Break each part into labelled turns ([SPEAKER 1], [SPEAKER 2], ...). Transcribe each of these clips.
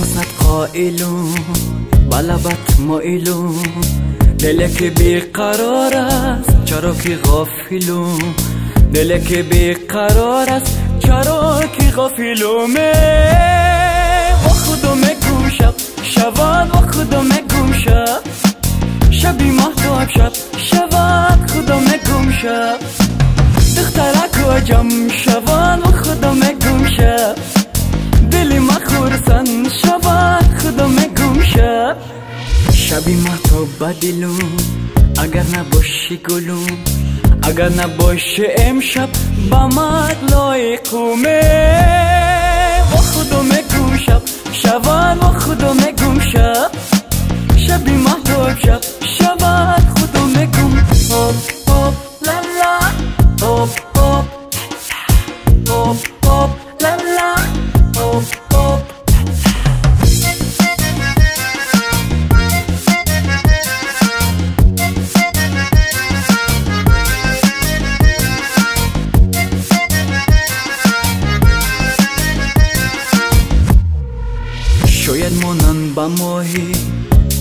[SPEAKER 1] حسنت قائلون و لبت مائلون دل که بیقرار است چرا که غافلون. دل که بیقرار است چرا که غافلون و خودم گم شب شود و خودم گم شب شبی محتاب شب شود خودم گم شب دخترک و جم شود و خودم گم شب مخورسن شود خودم گم شب شبی محتاب بدلون اگر نباشی گلون اگر نباشه امشب با مد لایقومه و خودم گم شب شود و خودم گم شب شبی محتاب شب با ماهی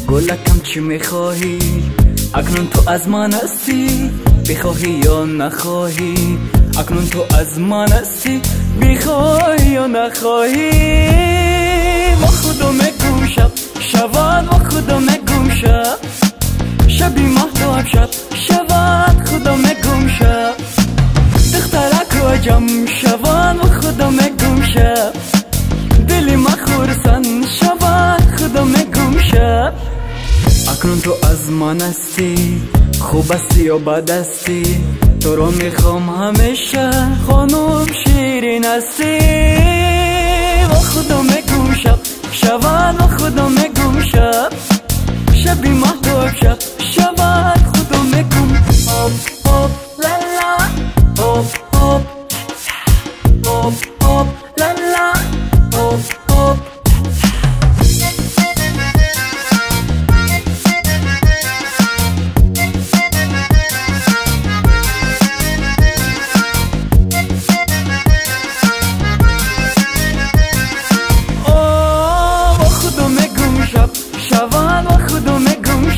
[SPEAKER 1] گلکم چی می‌خواهی؟ اکنون تو از من هستی؟ بخواهی یا نخواهی؟ اکنون تو از من هستی؟ بخواهی یا نخواهی؟ ما خودم گم شب شود و خودم گم شب شبی محتاب شب شود خودم گم شب دخترک و جم شود اکنون تو از من هستی خوب هستی یا بد هستی؟ تو رو می‌خوام همیشه خانم شیرین هستی. و خودم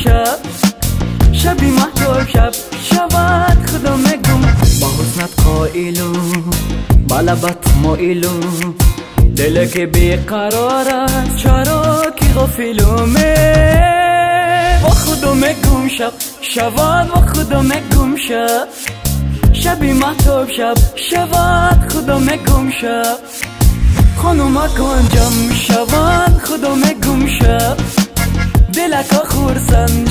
[SPEAKER 1] شب. شبی محتاب شب. شود خودم گم با حسنت قائلون با لبت مائلون دل که بیقرار است چرا که غافلومه؟ و خودم گم شب. شود و خودم گم شب. شبی محتاب شب. شود خودم گم شب. خانومک انجام شود خودم گم شب. لکا خورسند